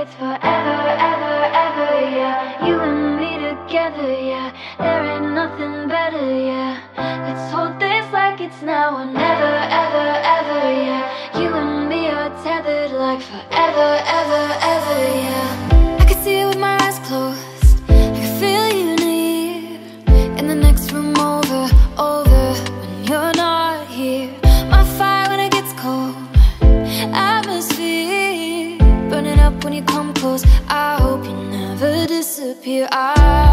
it's forever, ever, ever, yeah. You and me together, yeah. There ain't nothing better, yeah. Let's hold this like it's now or never, ever, ever, yeah. You and me are tethered like forever, ever, ever, yeah. Disappear. I'll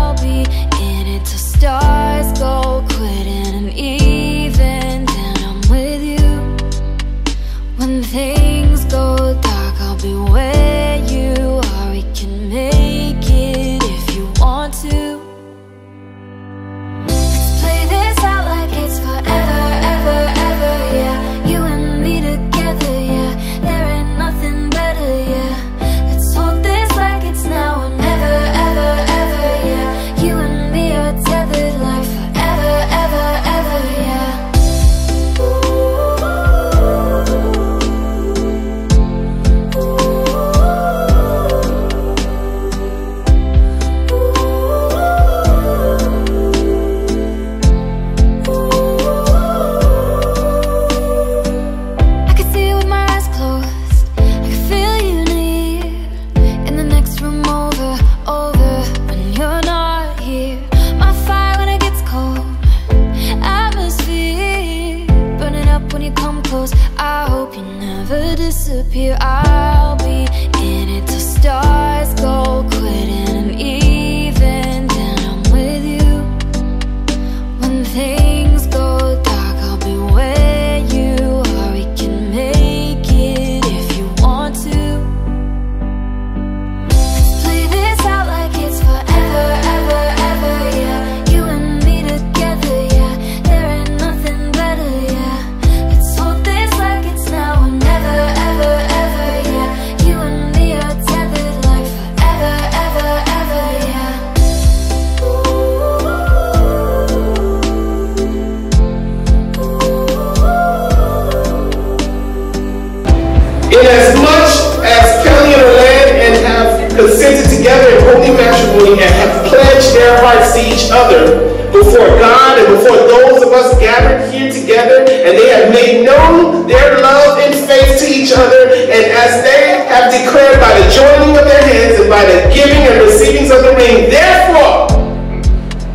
each other before God and before those of us gathered here together, and they have made known their love and faith to each other, and as they have declared by the joining of their hands and by the giving and receiving of the ring, therefore,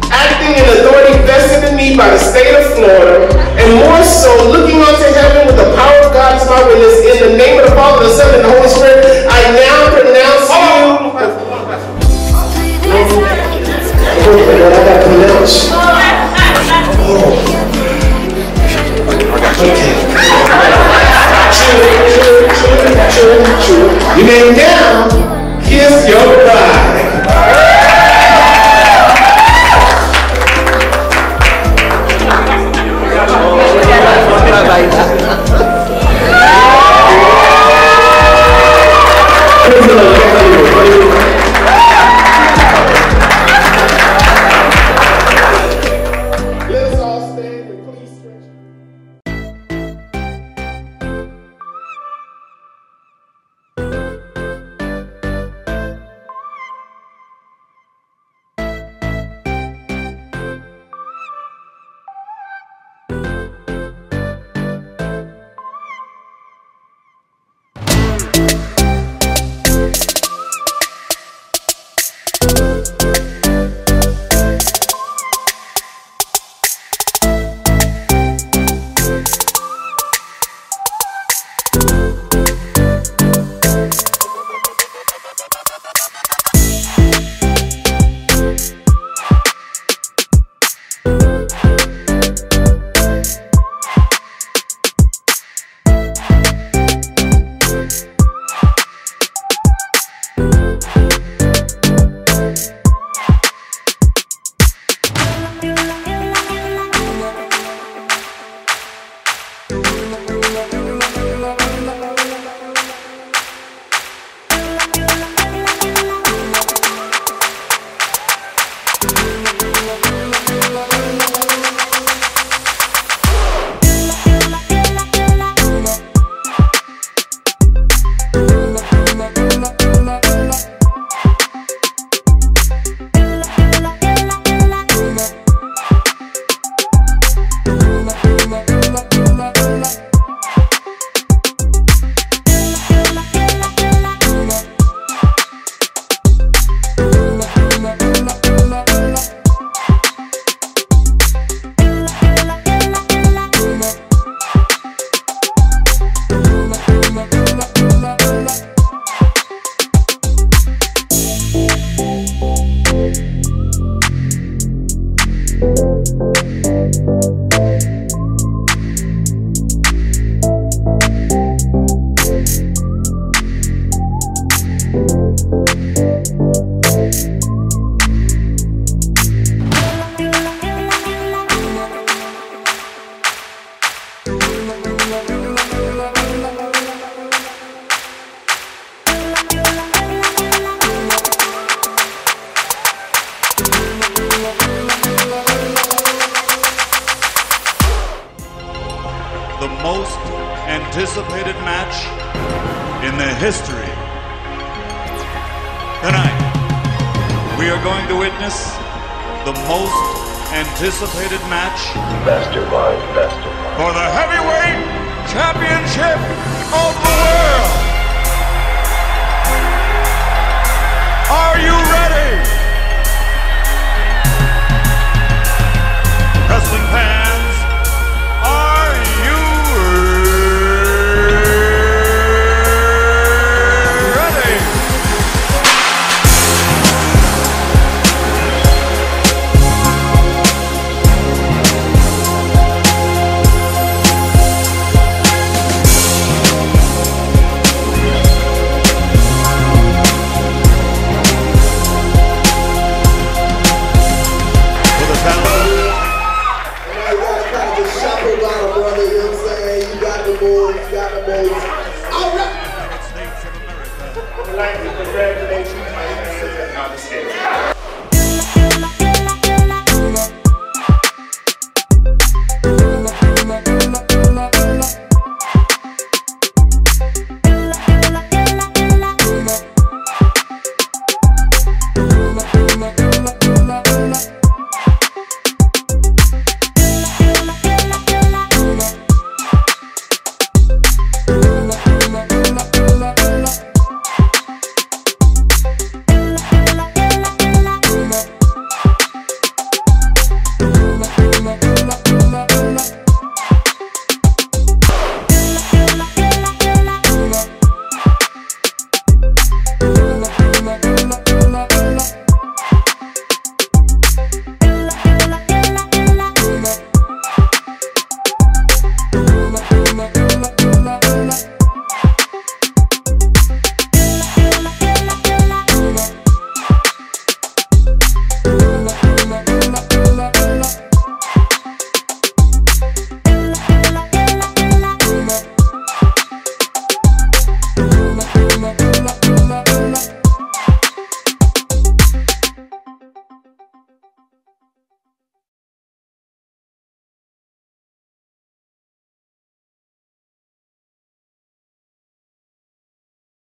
acting in authority vested in me by the state of Florida, and more so looking unto heaven with the power of God as my witness, in the name of the Father, the Son, and the Holy Spirit, a minute, I gotta true, true, true. You may now kiss your bride. Most anticipated match in the history. Tonight, we are going to witness the most anticipated match Mastermind, mastermind. for the heavyweight championship of the world.